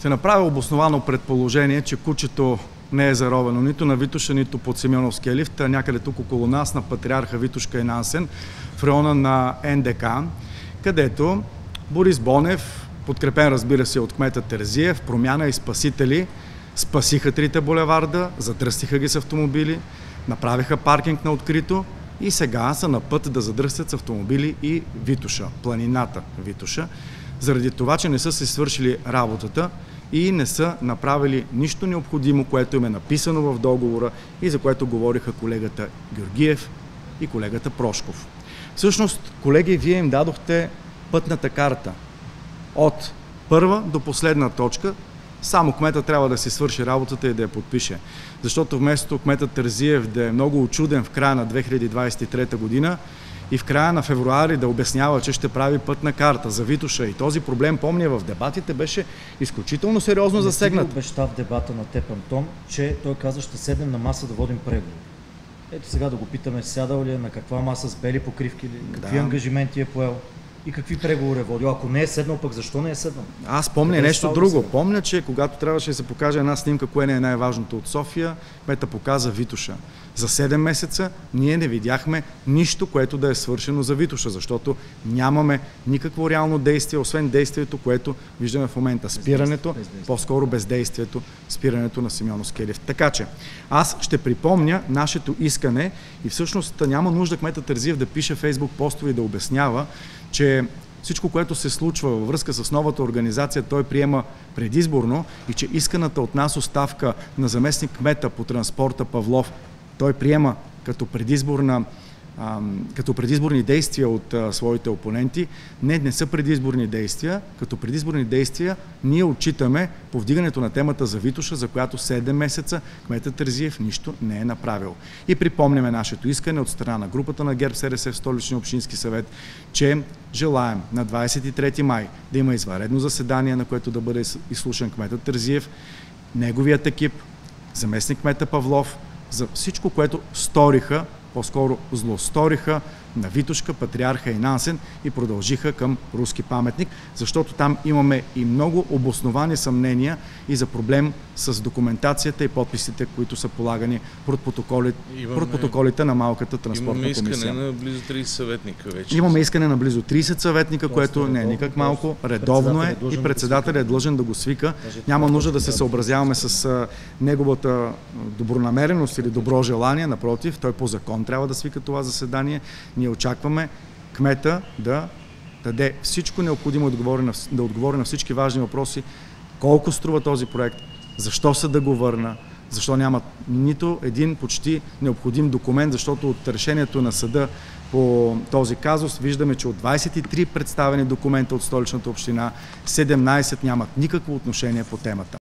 ще направя обосновано предположение, че кучето не е заровено нито на Витуша, нито под Семеновския лифт, а някъде тук около нас, на Патриарха Витушка и Нансен, в района на НДК, където Борис Бонев, подкрепен разбира се от кмета Терзиев, промяна и спасители, спасиха трите булеварда, задръстиха ги с автомобили, направиха паркинг на открито и сега са на път да задръстят с автомобили и Витуша, планината Витуша, заради това, че не са се свършили работата и не са направили нищо необходимо, което им е написано в договора и за което говориха колегата Георгиев и колегата Прошков. Всъщност, колеги, вие им дадохте пътната карта от първа до последна точка, само кмета трябва да си свърши работата и да я подпише. Защото вместо кмета Тързиев да е много очуден в края на 2023 година и в края на февруари да обяснява, че ще прави пътна карта за Витуша и този проблем, помня, в дебатите беше изключително сериозно засегнат. Не обеща в дебата на Теп Антон, че той каза, ще седнем на маса да водим преговори. Ето сега да го питаме, сядал ли е, на каква маса с бели покривки ли, какви Да. ангажименти е поел и какви преговори е водил. Ако не е седнал, пък защо не е седнал? Аз помня Къде нещо друго. сега? Помня, че когато трябваше да се покаже една снимка, кое не е най-важното от София, кмета показа Витуша. За 7 месеца ние не видяхме нищо, което да е свършено за Витуша, защото нямаме никакво реално действие, освен действието, което виждаме в момента. Спирането, по-скоро бездействието, спирането на Симеоновския лифт. Така че, аз ще припомня нашето искане и всъщност няма нужда кмета Тързиев да пише фейсбук постове и да обяснява, че всичко, което се случва във връзка с новата организация, той приема предизборно и че исканата от нас оставка на заместник кмета по транспорта Павлов, той приема като предизборна като предизборни действия от своите опоненти. Не, не са предизборни действия. Като предизборни действия ние отчитаме повдигането на темата за Витуша, за която 7 месеца кметът Терзиев нищо не е направил. И припомняме нашето искане от страна на групата на ГЕРБ СРС в Столичния общински съвет, че желаем на 23 май да има извънредно заседание, на което да бъде изслушан кметът Терзиев, неговият екип, заместник кмета Павлов, за всичко, което сториха, по-скоро злосториха на Витушка, Патриарха и Нансен и продължиха към руски паметник, защото там имаме и много обосновани съмнения и за проблем с документацията и подписите, които са полагани Имаме- пред протоколите на малката транспортна Имаме искане комисия. на близо 30 съветника вече. Имаме искане на близо 30 съветника, което не е редовно, никак малко, редовно е председателят е и председателят е длъжен да го свика. Даже Няма това нужда да се съобразяваме с неговата добронамереност или добро желание, напротив, той по закон трябва да свика това заседание. Ние очакваме кмета да даде всичко необходимо да отговори на, да отговори на всички важни въпроси. Колко струва този проект, защо се да го върна, защо няма нито един почти необходим документ, защото от решението на съда по този казус виждаме, че от 23 представени документа от столичната община, 17 нямат никакво отношение по темата.